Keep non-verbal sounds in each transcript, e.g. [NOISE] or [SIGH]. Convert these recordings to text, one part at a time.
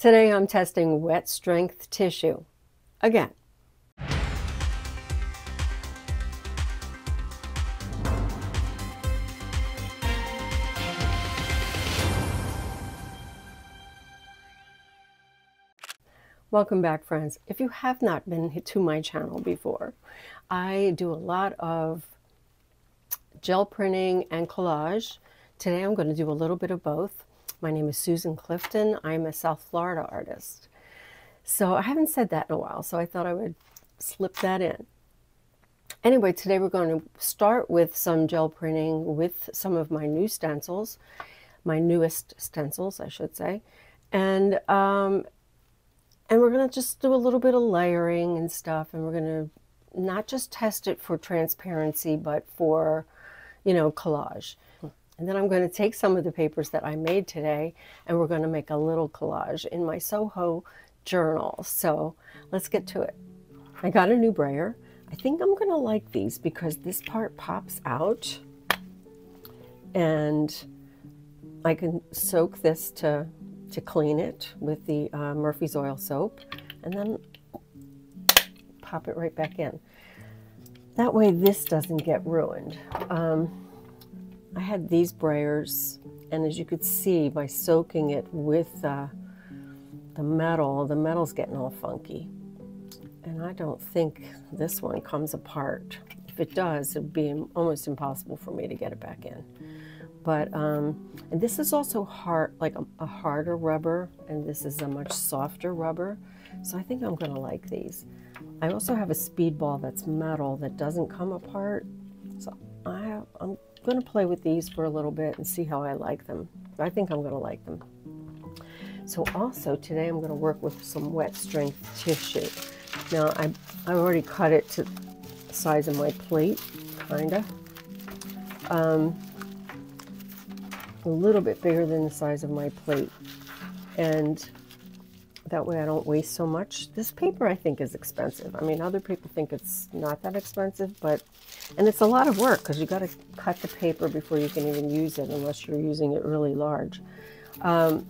Today I'm testing wet strength tissue. Again. Welcome back friends. If you have not been to my channel before, I do a lot of gel printing and collage. Today I'm going to do a little bit of both. My name is Susan Clifton. I'm a South Florida artist. So I haven't said that in a while, so I thought I would slip that in. Anyway, today we're going to start with some gel printing with some of my new stencils, my newest stencils, I should say. And um, and we're going to just do a little bit of layering and stuff. And we're going to not just test it for transparency, but for, you know, collage. And then I'm going to take some of the papers that I made today and we're going to make a little collage in my Soho journal. So let's get to it. I got a new brayer. I think I'm going to like these because this part pops out and I can soak this to to clean it with the uh, Murphy's Oil soap and then pop it right back in. That way this doesn't get ruined. Um, I had these brayers and as you could see by soaking it with uh, the metal, the metal's getting all funky. And I don't think this one comes apart. If it does, it'd be almost impossible for me to get it back in. But um, and this is also hard, like a, a harder rubber, and this is a much softer rubber. So I think I'm going to like these. I also have a speedball that's metal that doesn't come apart. So I have, I'm going to play with these for a little bit and see how I like them. I think I'm going to like them. So also today I'm going to work with some wet strength tissue. Now I I already cut it to the size of my plate, kinda. Um, a little bit bigger than the size of my plate. And that way I don't waste so much. This paper I think is expensive. I mean, other people think it's not that expensive, but, and it's a lot of work because you got to cut the paper before you can even use it unless you're using it really large. Um,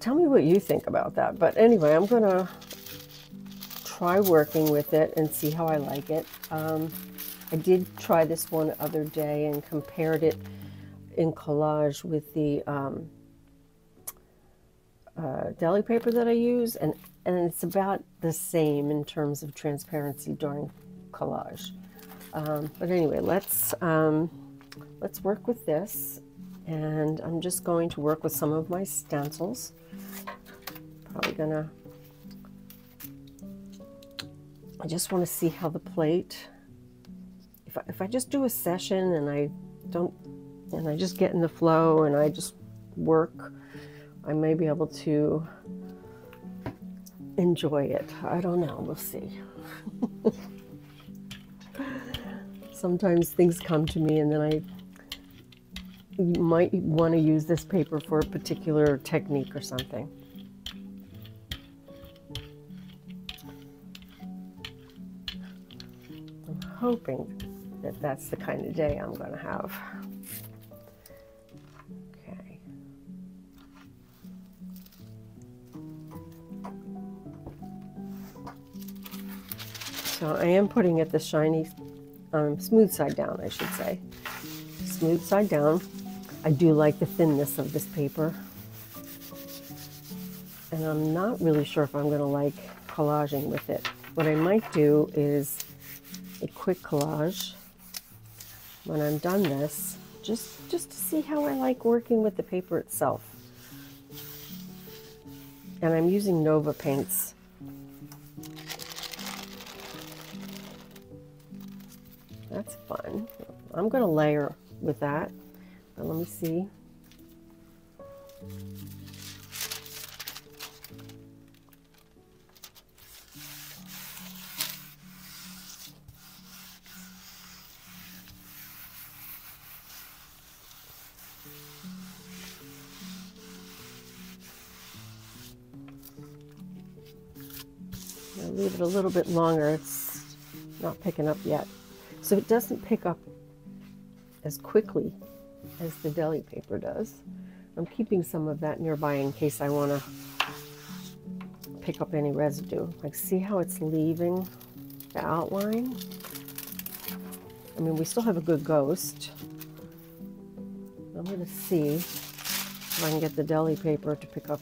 tell me what you think about that. But anyway, I'm going to try working with it and see how I like it. Um, I did try this one other day and compared it in collage with the um, uh, deli paper that I use, and, and it's about the same in terms of transparency during collage. Um, but anyway, let's um, let's work with this, and I'm just going to work with some of my stencils. Probably gonna. I just want to see how the plate if I, if I just do a session and I don't, and I just get in the flow and I just work, I may be able to enjoy it. I don't know. We'll see. [LAUGHS] Sometimes things come to me and then I might want to use this paper for a particular technique or something. I'm hoping that that's the kind of day I'm going to have. So I am putting it the shiny, um, smooth side down, I should say. Smooth side down. I do like the thinness of this paper. And I'm not really sure if I'm going to like collaging with it. What I might do is a quick collage when I'm done this, just, just to see how I like working with the paper itself. And I'm using Nova paints. That's fun. I'm going to layer with that. But let me see. leave it a little bit longer. It's not picking up yet. So it doesn't pick up as quickly as the deli paper does. I'm keeping some of that nearby in case I want to pick up any residue. Like see how it's leaving the outline? I mean, we still have a good ghost. I'm going to see if I can get the deli paper to pick up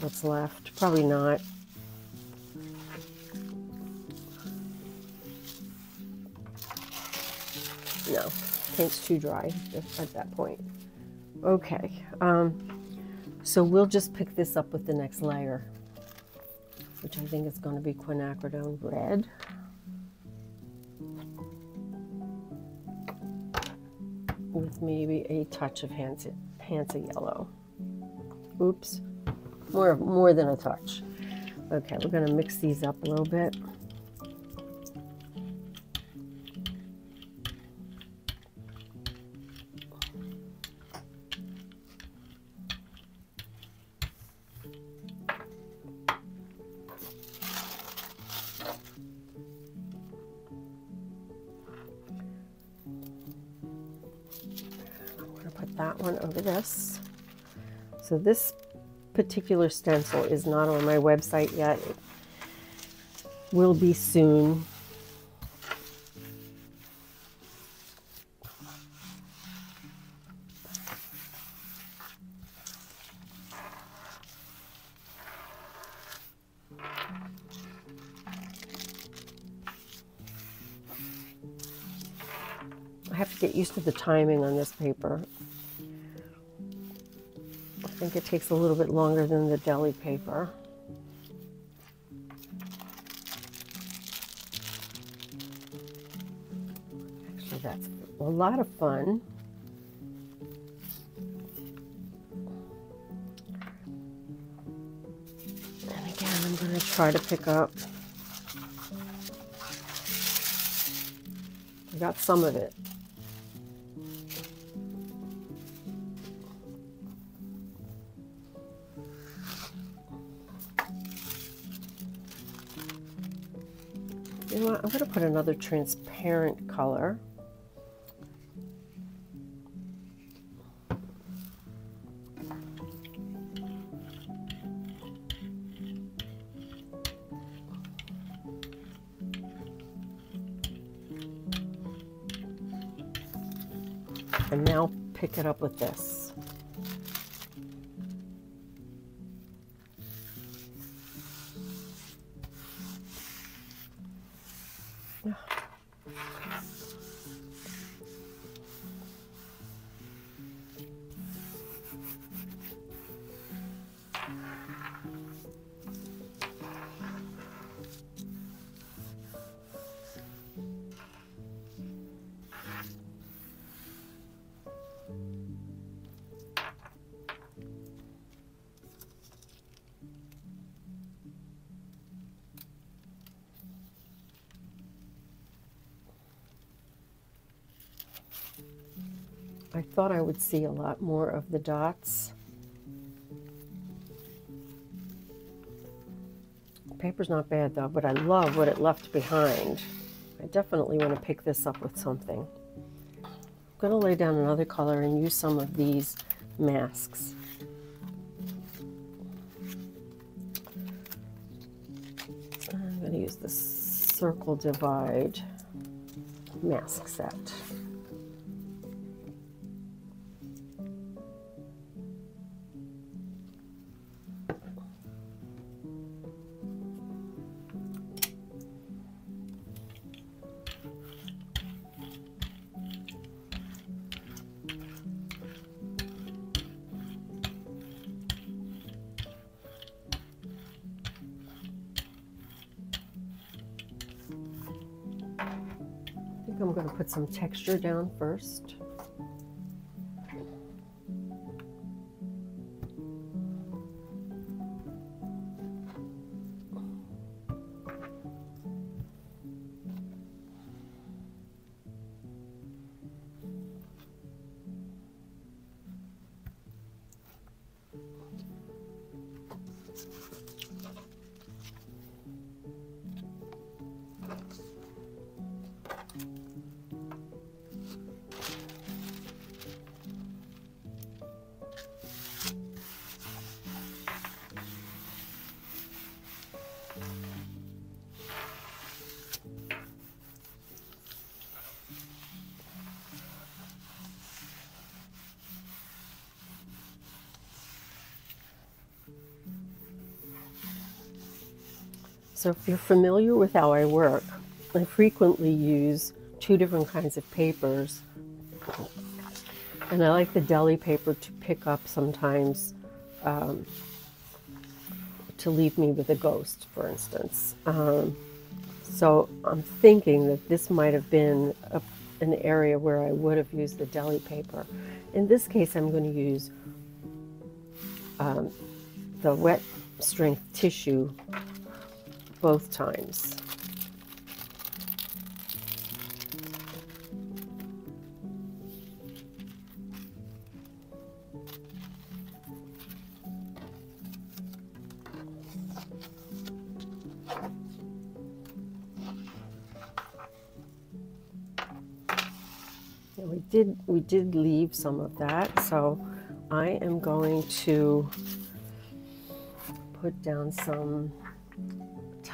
what's left. Probably not. Paint's too dry at that point. Okay, um, so we'll just pick this up with the next layer, which I think is going to be quinacridone red. With maybe a touch of Hansa, Hansa yellow. Oops, more, more than a touch. Okay, we're going to mix these up a little bit. That one over this. So this particular stencil is not on my website yet. It will be soon. I have to get used to the timing on this paper think it takes a little bit longer than the deli paper. Actually, that's a lot of fun. And again, I'm going to try to pick up. I got some of it. Put another transparent color. And now pick it up with this. Thought I would see a lot more of the dots. The paper's not bad though, but I love what it left behind. I definitely want to pick this up with something. I'm going to lay down another color and use some of these masks. I'm going to use the Circle Divide mask set. Going to put some texture down first. So if you're familiar with how I work, I frequently use two different kinds of papers. And I like the deli paper to pick up sometimes um, to leave me with a ghost, for instance. Um, so I'm thinking that this might have been a, an area where I would have used the deli paper. In this case, I'm going to use um, the wet strength tissue both times. We did we did leave some of that, so I am going to put down some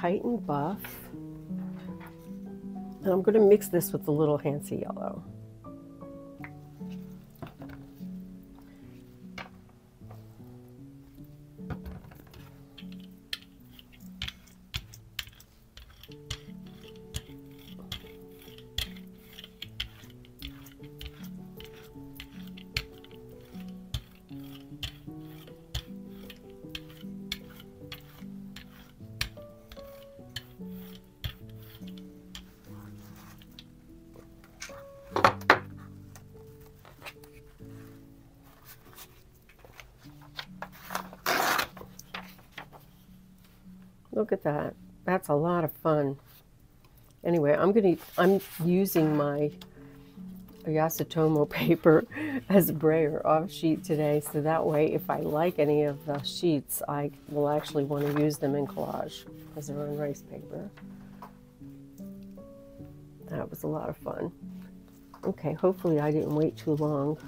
Titan Buff. And I'm going to mix this with the little Hansa Yellow. Look at that. That's a lot of fun. Anyway, I'm going to, I'm using my Yasutomo [LAUGHS] paper as a brayer off sheet today. So that way, if I like any of the sheets, I will actually want to use them in collage because they're on rice paper. That was a lot of fun. Okay, hopefully I didn't wait too long.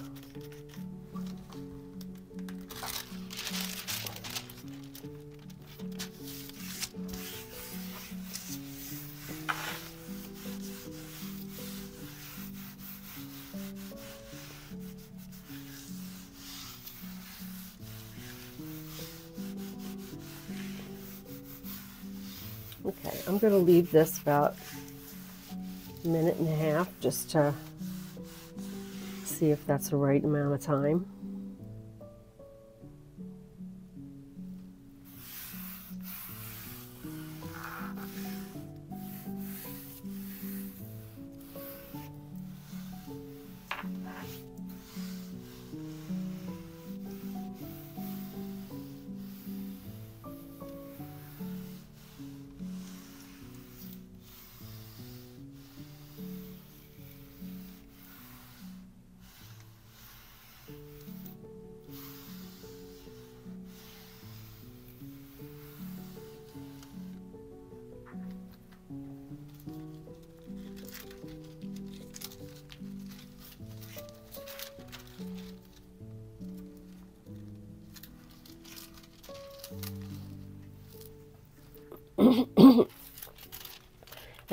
Going to leave this about a minute and a half just to see if that's the right amount of time.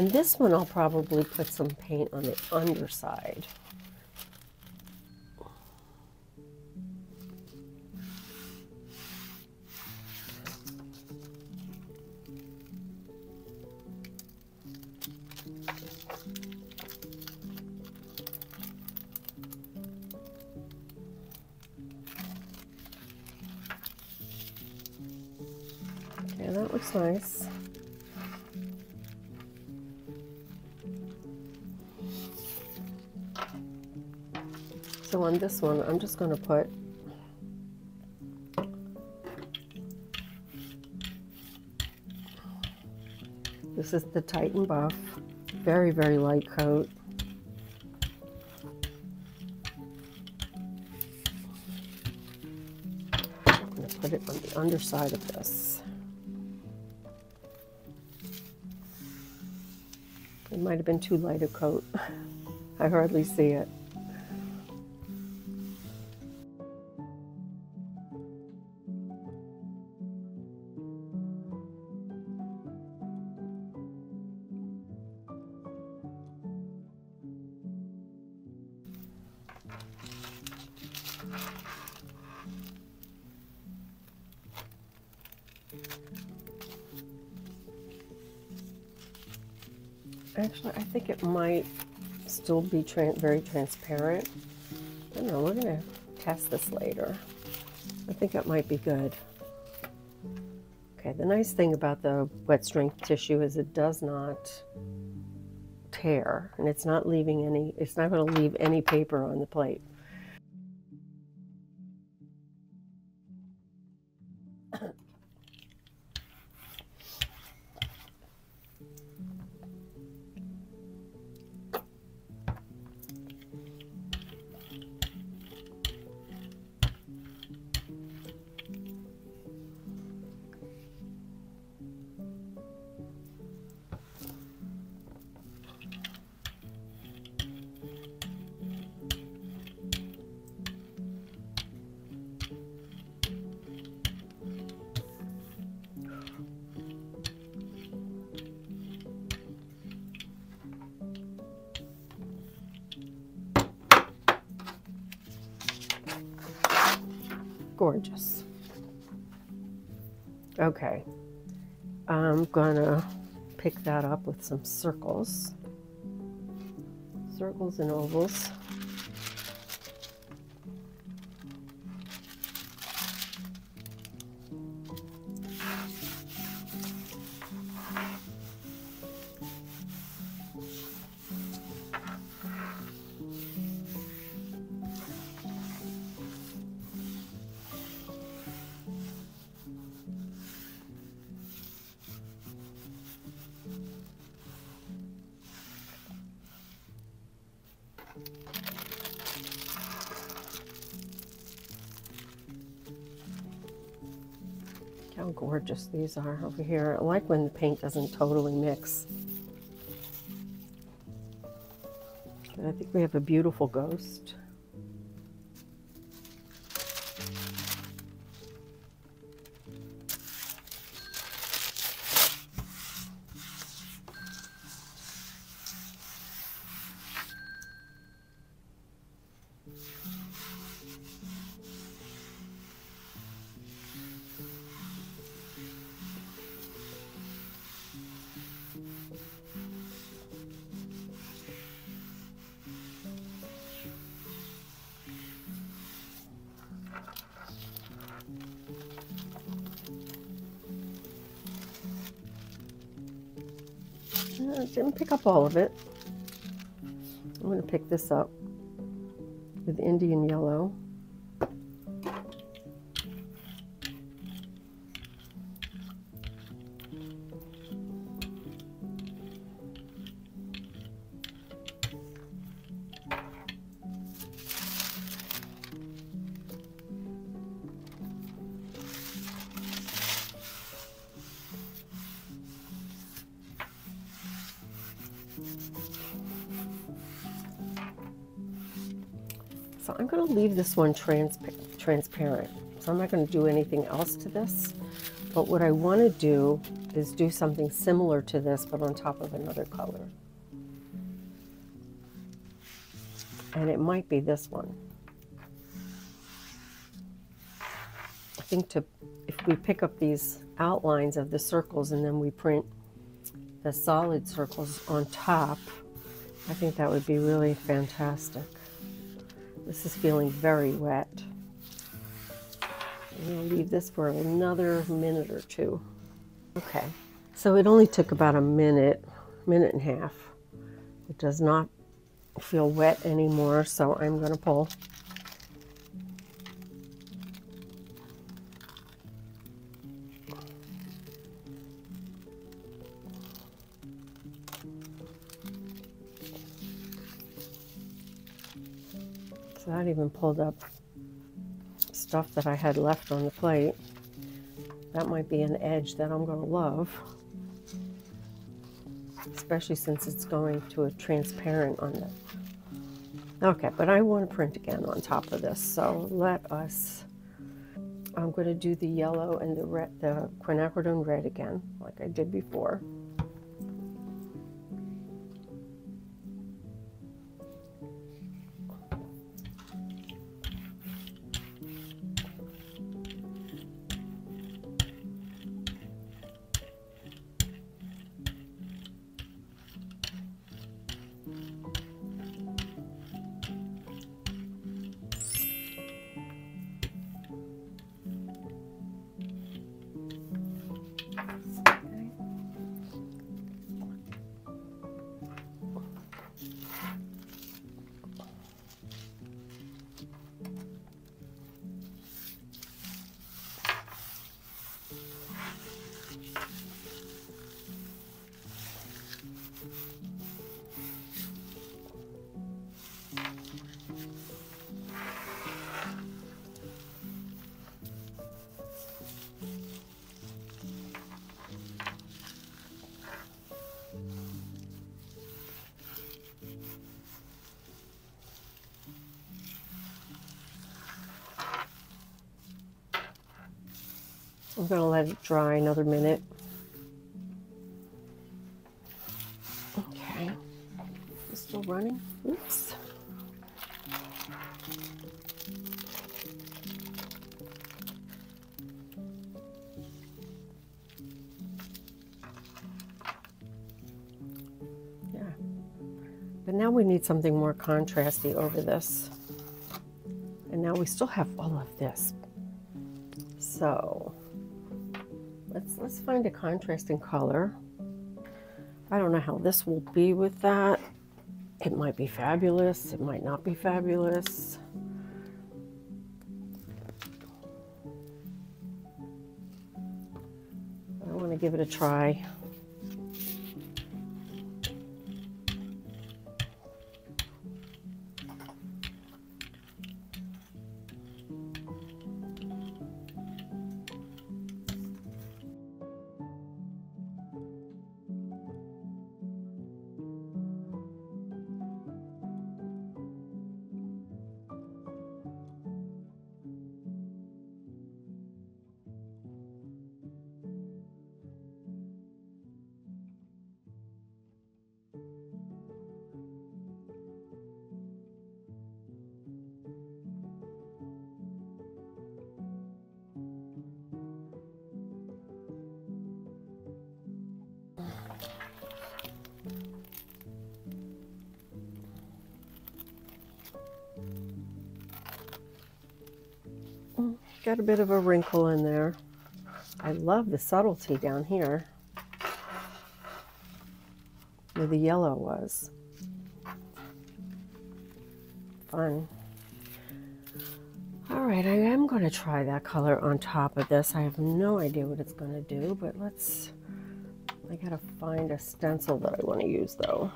This one I'll probably put some paint on the underside. So on this one, I'm just going to put This is the Titan Buff. Very, very light coat. I'm going to put it on the underside of this. It might have been too light a coat. [LAUGHS] I hardly see it. Actually, I think it might still be tra very transparent. I don't know, we're to test this later. I think it might be good. Okay, the nice thing about the wet strength tissue is it does not tear and it's not leaving any, it's not to leave any paper on the plate. I'm gonna pick that up with some circles, circles and ovals. Gorgeous these are over here. I like when the paint doesn't totally mix. But I think we have a beautiful ghost. Didn't pick up all of it. I'm going to pick this up with Indian yellow. This one trans transparent. So I'm not going to do anything else to this. But what I want to do is do something similar to this, but on top of another color. And it might be this one. I think to if we pick up these outlines of the circles and then we print the solid circles on top, I think that would be really fantastic. This is feeling very wet. I'm going to leave this for another minute or two. Okay, so it only took about a minute, minute and a half. It does not feel wet anymore, so I'm going to pull. That even pulled up stuff that I had left on the plate. That might be an edge that I'm going to love. Especially since it's going to a transparent on it. Okay, but I want to print again on top of this. So let us, I'm going to do the yellow and the red, the quinacridone red again, like I did before. I'm going to let it dry another minute. Okay. It's still running. Oops. Yeah. But now we need something more contrasty over this. And now we still have all of this. So let's find a contrasting color. I don't know how this will be with that. It might be fabulous, it might not be fabulous. I want to give it a try. Got a bit of a wrinkle in there. I love the subtlety down here where the yellow was. Fun. All right, I am going to try that color on top of this. I have no idea what it's going to do, but let's, I got to find a stencil that I want to use though.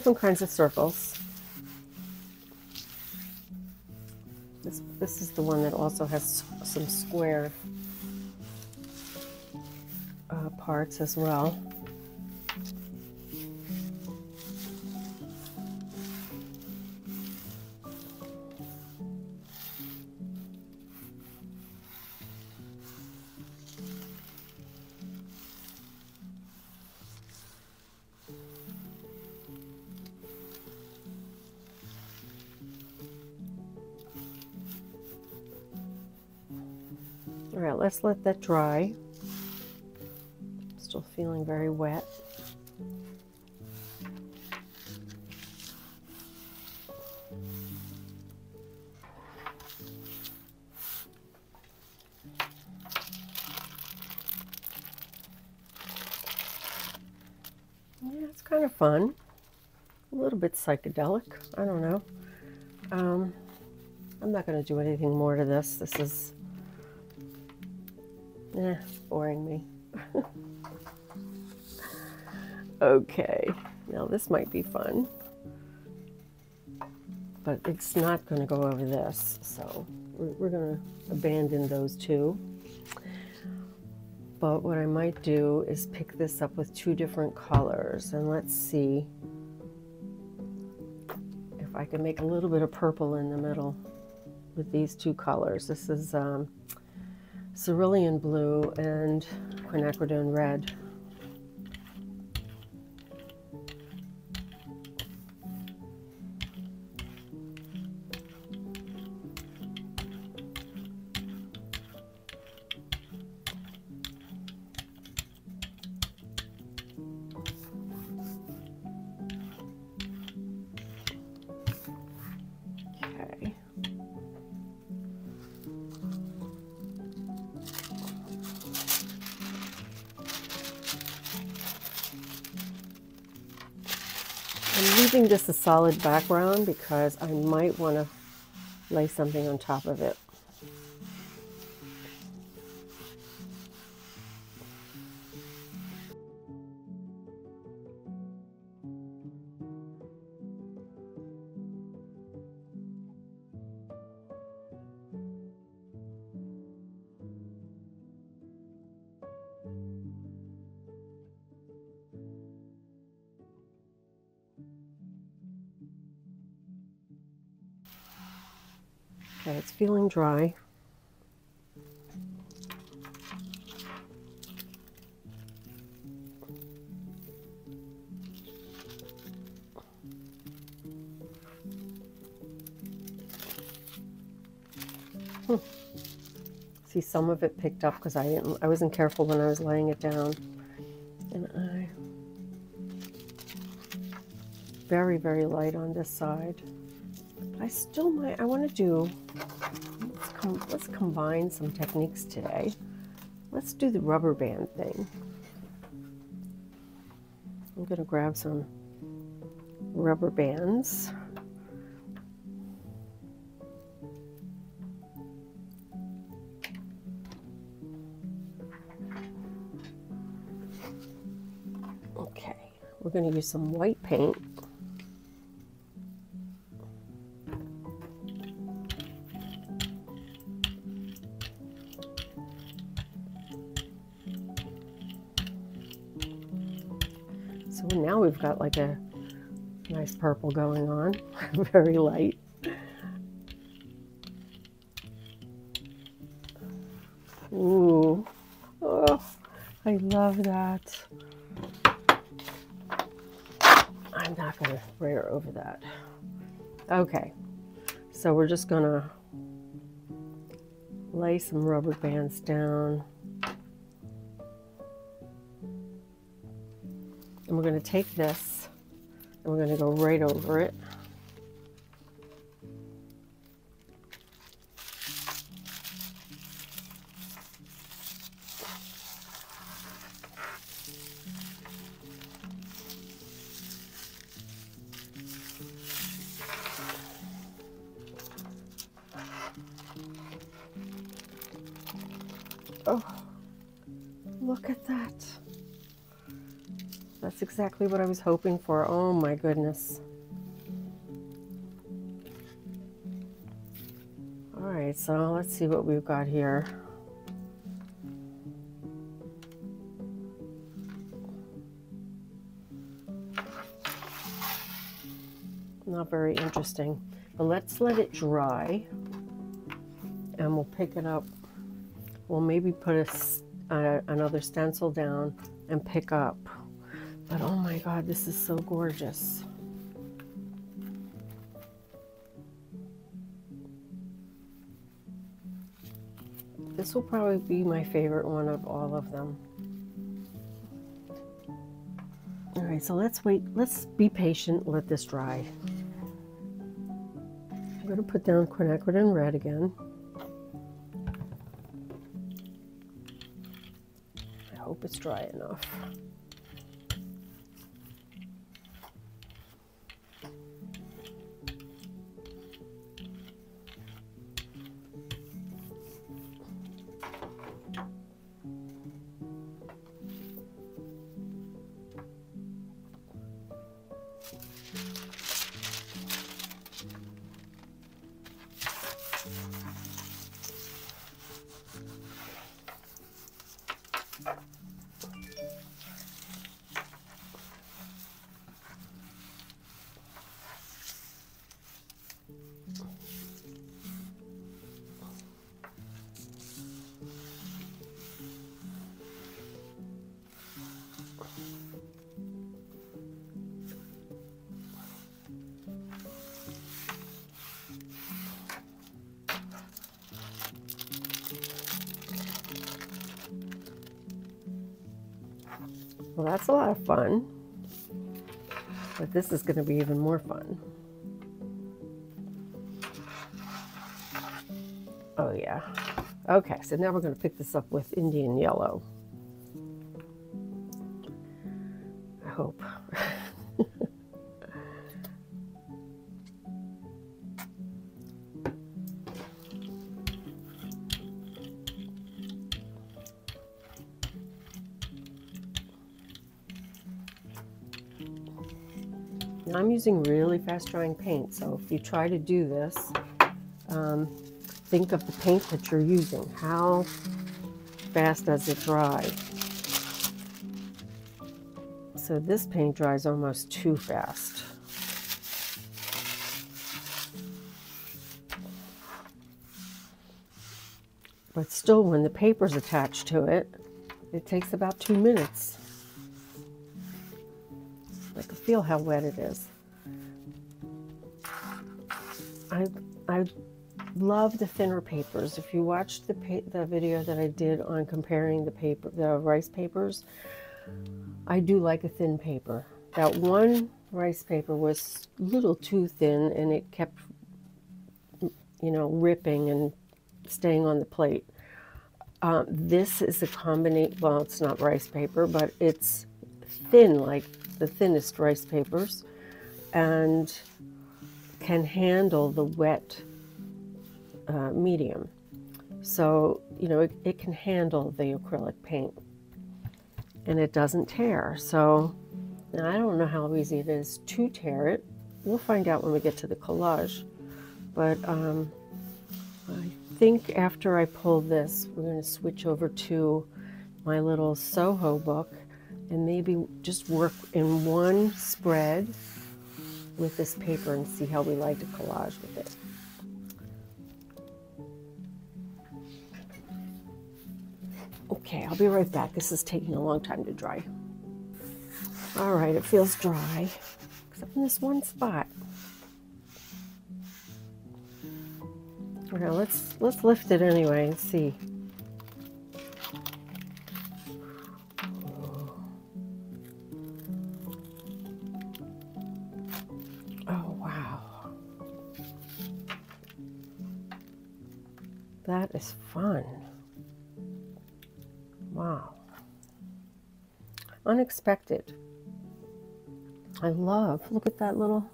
Different kinds of circles. This, this is the one that also has some square uh, parts as well. Let that dry. Still feeling very wet. Yeah, it's kind of fun. A little bit psychedelic. I don't know. Um, I'm not going to do anything more to this. This is Eh, boring me. [LAUGHS] okay, now this might be fun. But it's not going to go over this, so we're, we're going to abandon those two. But what I might do is pick this up with two different colors, and let's see if I can make a little bit of purple in the middle with these two colors. This is um, cerulean blue and quinacridone red. Solid background because I might want to lay something on top of it. Feeling dry. Hmm. See, some of it picked up because I didn't. I wasn't careful when I was laying it down, and I very very light on this side. I still might. I want to do com let's combine some techniques today. Let's do the rubber band thing. I'm going to grab some rubber bands. Okay, we're going to use some white paint. Got like a nice purple going on, [LAUGHS] very light. Ooh, oh, I love that. I'm not going to brayer over that. Okay, so we're just going to lay some rubber bands down. And we're going to take this and we're going to go right over it. Oh, look at that. That's exactly what I was hoping for. Oh my goodness. All right, so let's see what we've got here. Not very interesting, but let's let it dry and we'll pick it up. We'll maybe put a, uh, another stencil down and pick up. God, this is so gorgeous. This will probably be my favorite one of all of them. All right, so let's wait. Let's be patient. Let this dry. I'm to put down quinacridone red again. I hope it's dry enough. Well, that's a lot of fun. But this is going to be even more fun. Oh, yeah. Okay, so now we're going to pick this up with Indian yellow. Using really fast drying paint, so if you try to do this, um, think of the paint that you're using. How fast does it dry? So this paint dries almost too fast. But still, when the paper's attached to it, it takes about two minutes. I can feel how wet it is. I love the thinner papers. If you watched the, the video that I did on comparing the paper, the rice papers, I do like a thin paper. That one rice paper was a little too thin and it kept, you know, ripping and staying on the plate. Um, this is a combination, well, it's not rice paper, but it's thin, like the thinnest rice papers, and can handle the wet uh, medium. So, you know, it, it can handle the acrylic paint and it doesn't tear. So, I don't know how easy it is to tear it. We'll find out when we get to the collage. But um, I think after I pull this, we're going to switch over to my little Soho book and maybe just work in one spread with this paper and see how we like to collage with it. Okay, I'll be right back. This is taking a long time to dry. All right, it feels dry, except in this one spot. Now let's let's lift it anyway and see. Oh wow. That is fun. Unexpected. I love, look at that little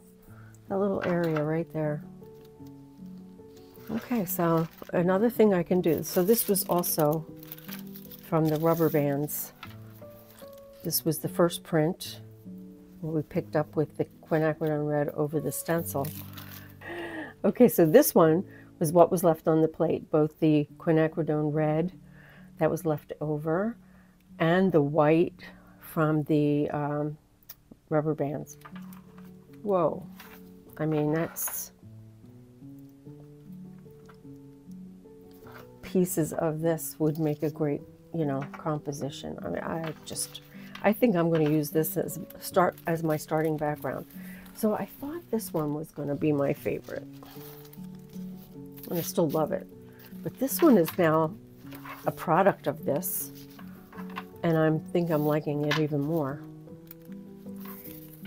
that little area right there. Okay, so another thing I can do. So this was also from the rubber bands. This was the first print we picked up with the quinacridone red over the stencil. Okay, so this one was what was left on the plate, both the quinacridone red that was left over and the white from the um, rubber bands. Whoa. I mean, that's pieces of this would make a great, you know, composition. I mean, I just, I think I'm going to use this as start as my starting background. So I thought this one was going to be my favorite, and I still love it. But this one is now a product of this, and I think I'm liking it even more.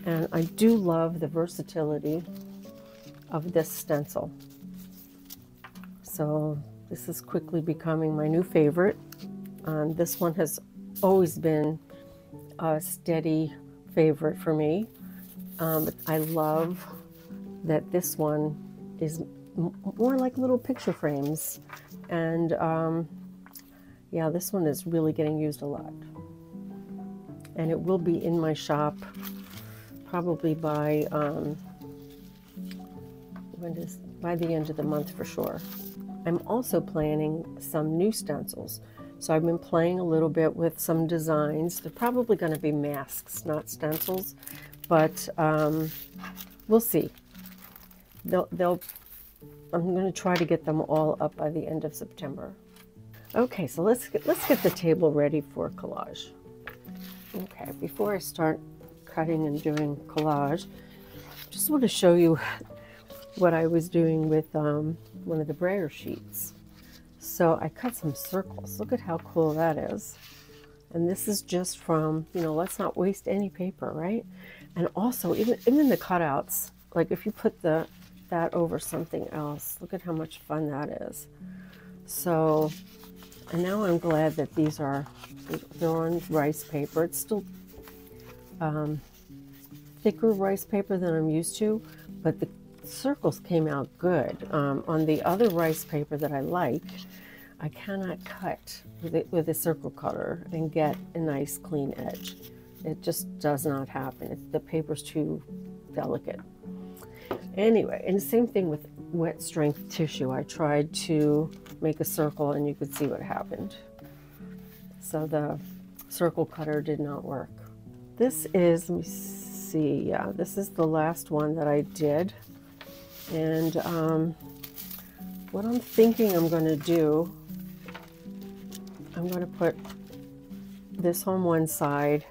And I do love the versatility of this stencil. So this is quickly becoming my new favorite. Um, this one has always been a steady favorite for me. Um, I love that this one is more like little picture frames. And um, yeah, this one is really getting used a lot. And it will be in my shop probably by um, when does by the end of the month for sure. I'm also planning some new stencils. So I've been playing a little bit with some designs. They're probably going to be masks, not stencils, but um, we'll see. They'll, they'll, I'm going to try to get them all up by the end of September. Okay, so let's get, let's get the table ready for collage. Okay, before I start cutting and doing collage, just want to show you what I was doing with um, one of the brayer sheets. So I cut some circles. Look at how cool that is. And this is just from, you know, let's not waste any paper, right? And also, even, even the cutouts, like if you put the that over something else, look at how much fun that is. So, and now I'm glad that these are, they're on rice paper. It's still um, thicker rice paper than I'm used to, but the circles came out good. Um, on the other rice paper that I like, I cannot cut with, it, with a circle cutter and get a nice clean edge. It just does not happen. It, the paper's too delicate. Anyway, and the same thing with wet strength tissue. I tried to make a circle and you could see what happened. So the circle cutter did not work. This is, let me see, yeah, this is the last one that I did. And um, what I'm thinking I'm going to do, I'm going to put this on one side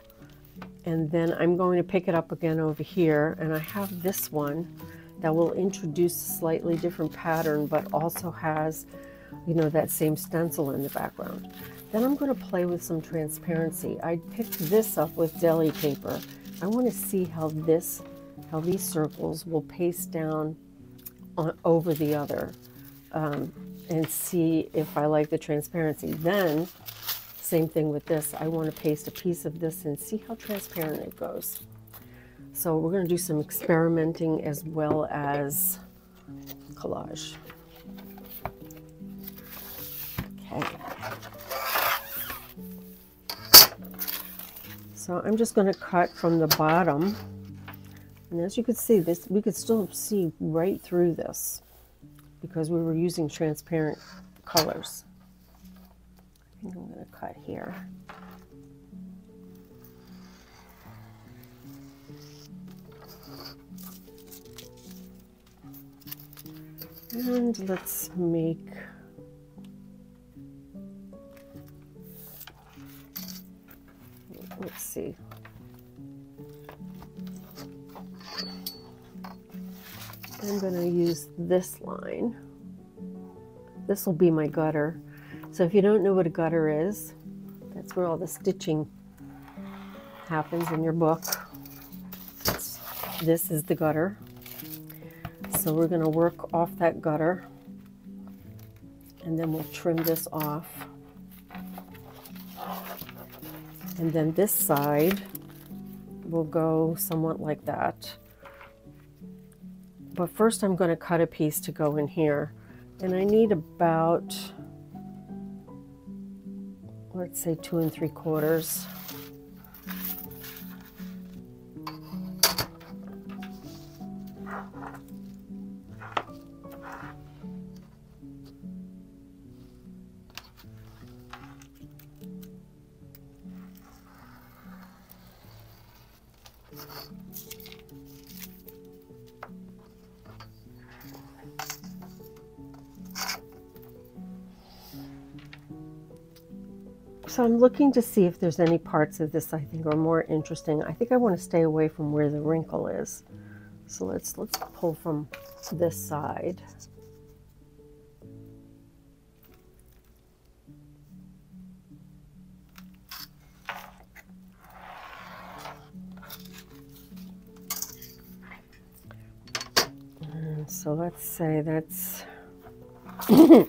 and then I'm going to pick it up again over here and I have this one that will introduce a slightly different pattern but also has you know that same stencil in the background then I'm going to play with some transparency I picked this up with deli paper I want to see how this how these circles will paste down on, over the other um, and see if I like the transparency then same thing with this. I want to paste a piece of this and see how transparent it goes. So we're going to do some experimenting as well as collage. So I'm just going to cut from the bottom. And as you can see, this we could still see right through this because we were using transparent colors. I think I'm going to cut here. And let's make let's see. I'm going to use this line. This will be my gutter. So if you don't know what a gutter is, that's where all the stitching happens in your book. This is the gutter. So we're going to work off that gutter and then we'll trim this off. And then this side will go somewhat like that. But first I'm going to cut a piece to go in here. And I need about let's say two and three quarters. So I'm looking to see if there's any parts of this I think are more interesting. I think I want to stay away from where the wrinkle is. So let's let's pull from this side. Let's say that's [COUGHS]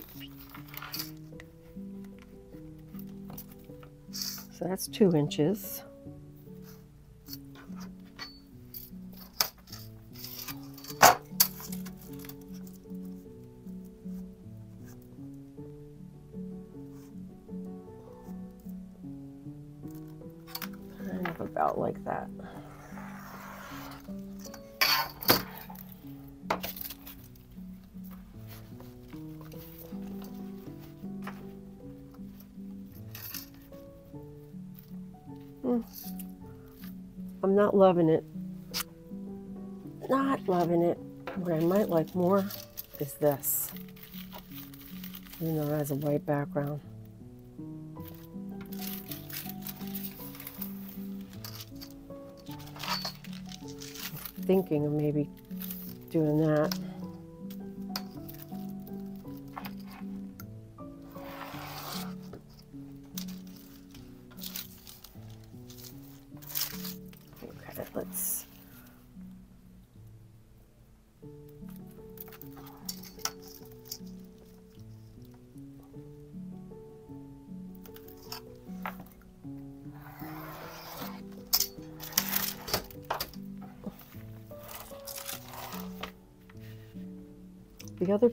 So that's two inches. More is this. You know, as a white background. Thinking of maybe doing that.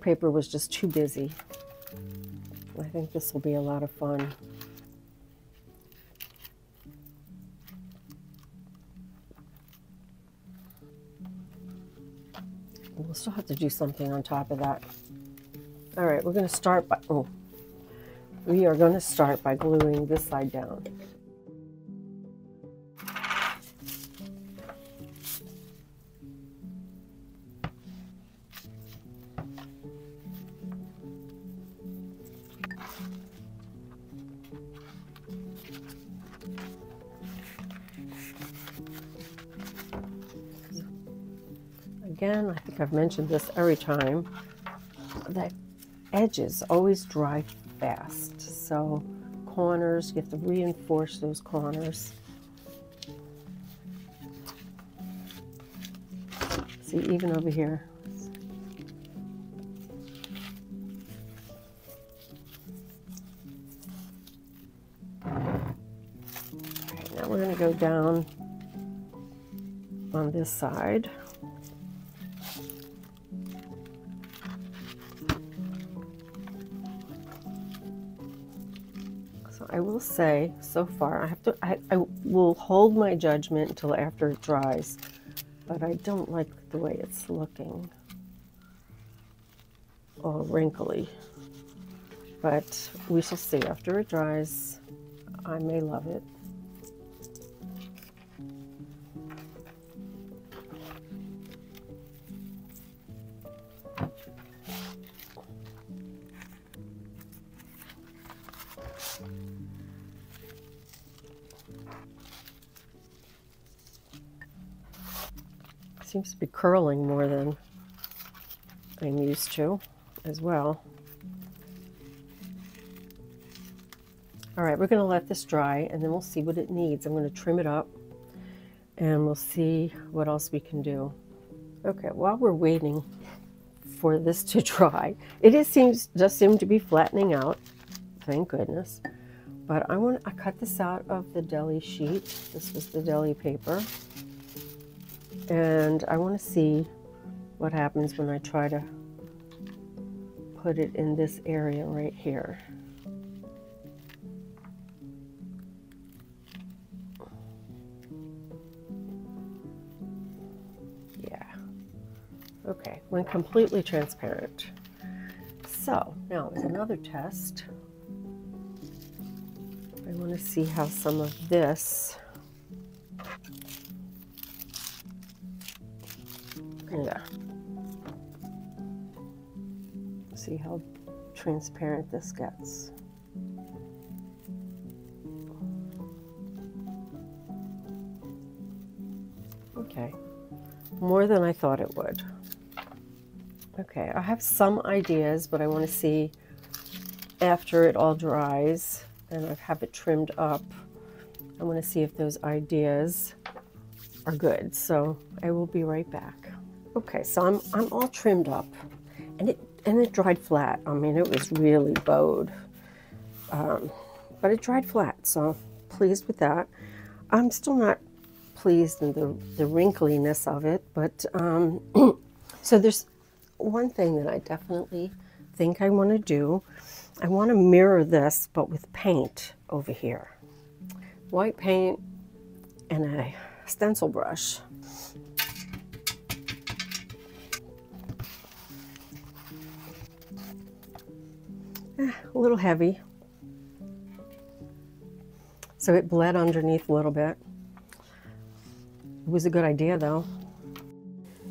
Paper was just too busy. I think this will be a lot of fun. We'll still have to do something on top of that. All right, we're going to start by, oh, we are going to start by gluing this side down. I've mentioned this every time, the edges always dry fast. So corners, you have to reinforce those corners. See, even over here. now we're going to go down on this side. I will say so far, I have to, I, I will hold my judgment until after it dries, but I don't like the way it's looking. All wrinkly. But we shall see after it dries. I may love it. Curling more than I'm used to as well. All right, we're going to let this dry and then we'll see what it needs. I'm going to trim it up and we'll see what else we can do. Okay, while we're waiting for this to [LAUGHS] dry, it is, seems just seemed to be flattening out. Thank goodness. But I want I cut this out of the deli sheet. This was the deli paper. And I want to see what happens when I try to put it in this area right here. Yeah. Okay, when completely transparent. So now there's another test. I want to see how some of this Yeah. See how transparent this gets. Okay, more than I thought it would. Okay, I have some ideas, but I want to see after it all dries and I have it trimmed up. I want to see if those ideas are good. So I will be right back. Okay, so I'm, I'm all trimmed up and it, and it dried flat. I mean, it was really bowed, um, but it dried flat. So pleased with that. I'm still not pleased in the, the wrinkliness of it, but um, [CLEARS THROAT] so there's one thing that I definitely think I want to do. I want to mirror this, but with paint over here. White paint and a stencil brush. A little heavy. So it bled underneath a little bit. It was a good idea though.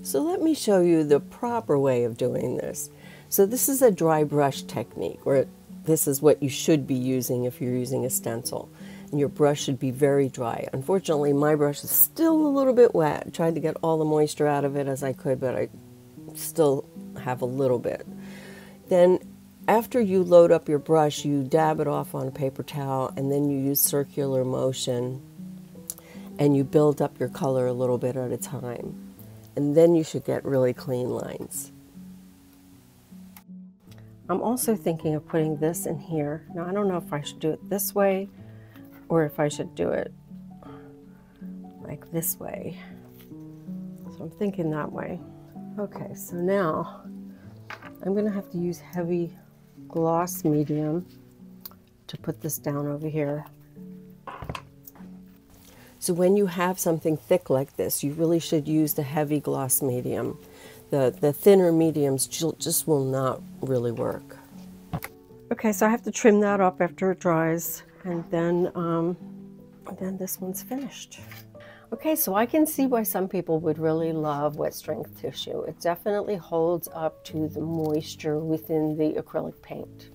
So let me show you the proper way of doing this. So this is a dry brush technique where this is what you should be using if you're using a stencil. And your brush should be very dry. Unfortunately, my brush is still a little bit wet. I tried to get all the moisture out of it as I could, but I still have a little bit. Then after you load up your brush, you dab it off on a paper towel and then you use circular motion and you build up your color a little bit at a time. And then you should get really clean lines. I'm also thinking of putting this in here. Now, I don't know if I should do it this way or if I should do it like this way. So I'm thinking that way. Okay, so now I'm going to have to use heavy gloss medium to put this down over here. So when you have something thick like this, you really should use the heavy gloss medium. The, the thinner mediums just will not really work. Okay, so I have to trim that up after it dries, and then, um, then this one's finished. Okay, so I can see why some people would really love wet strength tissue. It definitely holds up to the moisture within the acrylic paint.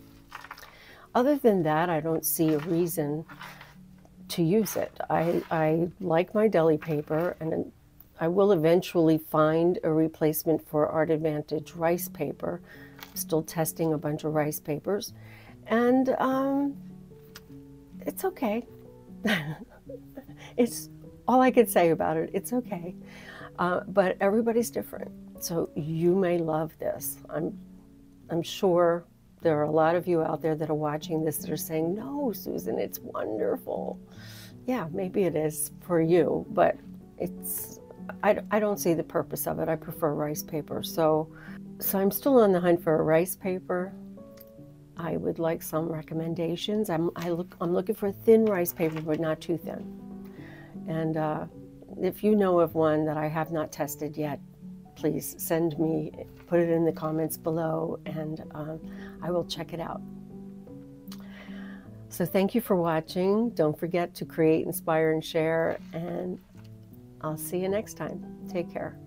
Other than that, I don't see a reason to use it. I, I like my deli paper and I will eventually find a replacement for Art Advantage rice paper. I'm still testing a bunch of rice papers and um, it's okay. [LAUGHS] it's all I could say about it. It's okay. Uh, but everybody's different. So you may love this. I'm, I'm sure there are a lot of you out there that are watching this that are saying, no, Susan, it's wonderful. Yeah, maybe it is for you, but it's, I, I don't see the purpose of it. I prefer rice paper. So, so I'm still on the hunt for a rice paper. I would like some recommendations. I'm, I look, I'm looking for a thin rice paper, but not too thin. And uh, if you know of one that I have not tested yet, please send me, put it in the comments below, and um, I will check it out. So thank you for watching. Don't forget to create, inspire, and share, and I'll see you next time. Take care.